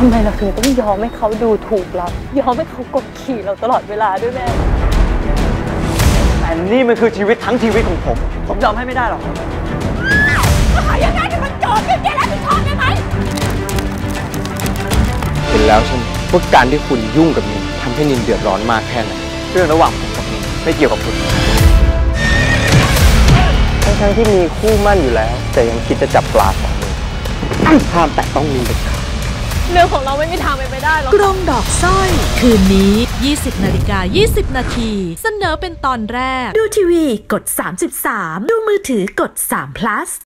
ทำไมเราถึงต้องยอมให้เขาดูถูกเรา ยอมให้เขากดขี่เราตลอดเวลาด้วยแม่ แต่นี่มันคือชีวิตทั้งชีวิตของผม ผมยอมให้ไม่ได้หรอกเห็นแล้วใช่ไหมว่าการที่คุณยุ่งกับนินทำให้นินเดือดร้อนมากแค่ไหนเรื่องระหว่างผมกับนินไม่เกี่ยวกับคุณทั้งๆที่มีคู่มั่นอยู่แล้ว แต่ยังคิดจะจับปลาสองมือห้ามแตะต้องนินเด็ดขาด เรื่องของเราไม่มีทางเป็นไปได้หรอก กรงดอกสร้อย คืนนี้ 20 นาฬิกา 20 นาที เสนอเป็นตอนแรก ดูทีวีกด 33 ดูมือถือกด3 plus